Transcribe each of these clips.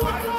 What?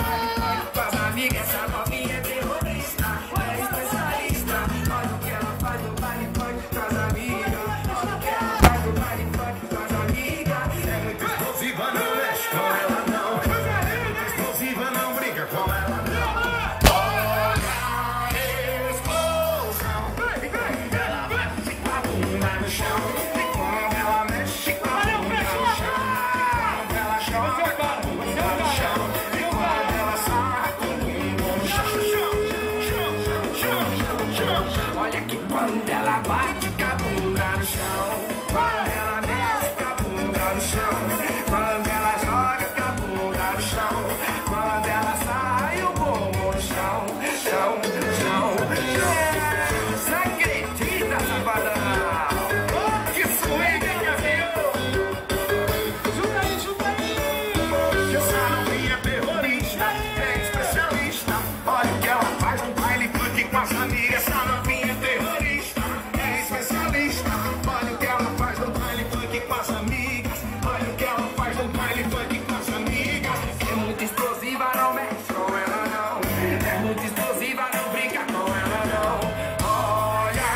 Essa novinha terrorista, é especialista. Olha o que ela faz no baile funk com as amigas. Olha o que ela faz no baile funk com as amigas. É muito explosiva, não mexe com ela não. É muito explosiva, não brinca com ela não. Olha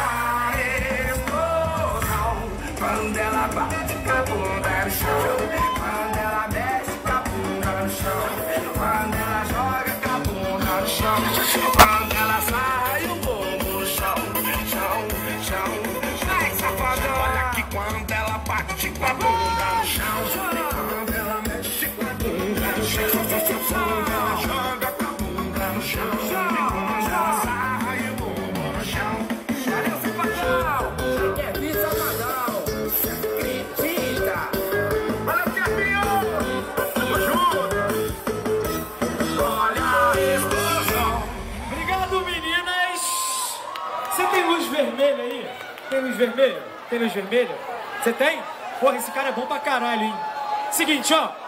a explosão quando ela bate com a no chão. Bate com a bunda no chão. Quando ela mexe com a bunda no chão. Quando ela joga com a bunda no chão. Quando ela o bumbum no chão. Valeu, safadão. Quer vir, safadão? Acredita! Olha campeão! Tamo junto! Olha a explosão! Obrigado, meninas. Você tem luz vermelha aí? Tem luz vermelha? Tem luz vermelha? Você tem? Porra, esse cara é bom pra caralho, hein? Seguinte, ó.